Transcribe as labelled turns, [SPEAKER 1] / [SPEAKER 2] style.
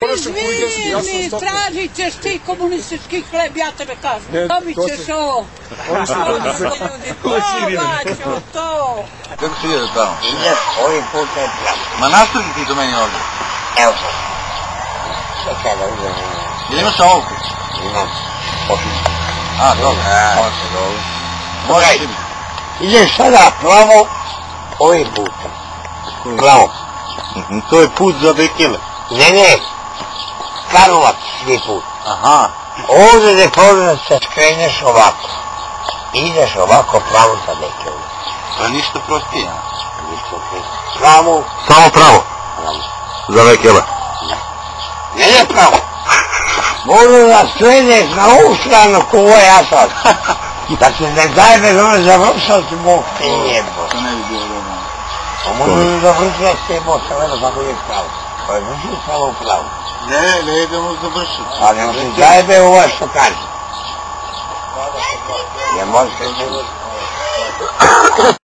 [SPEAKER 1] Izvini, tražit ćeš ti komunistički hleb, ja tebe kažem. Dobit
[SPEAKER 2] to
[SPEAKER 1] ćeš ovo.
[SPEAKER 2] Oni su
[SPEAKER 1] su ljudi, to baćo, to.
[SPEAKER 3] Kako se ide tamo?
[SPEAKER 4] Ideš ovim putem.
[SPEAKER 3] Ma nastavi ti do meni ovdje.
[SPEAKER 4] Evo sad. Čekaj da uzem.
[SPEAKER 3] Jel imaš ovku?
[SPEAKER 4] Imam. Ofić.
[SPEAKER 3] A, dobro.
[SPEAKER 4] A.
[SPEAKER 3] Dobro. Može
[SPEAKER 4] Okej.
[SPEAKER 3] ti.
[SPEAKER 4] Ideš sada pravo ovim putem. Pravo.
[SPEAKER 3] To je put za Bekele.
[SPEAKER 4] Ne, ne. Karlovac svi put.
[SPEAKER 3] Aha.
[SPEAKER 4] Ovdje ne povrlo se skreneš ovako. Ideš ovako pravo za neke.
[SPEAKER 3] To je ništa prostije.
[SPEAKER 4] Pravo.
[SPEAKER 3] Samo pravo.
[SPEAKER 4] Pravo.
[SPEAKER 3] Za Bekele.
[SPEAKER 4] Ne, ne pravo. Možda da skreneš na ovu stranu ko ovo ja sad. Da se ne zajebeš ono završao ti Bog te jebo.
[SPEAKER 3] To ne bi bilo dobro.
[SPEAKER 4] A možda da završaš te Bog, sam kako je pravo. Pa je vršio pravo.
[SPEAKER 3] Ne, ne idemo završiti.
[SPEAKER 4] Ali on se zajebe ovo što kaže. Ne može se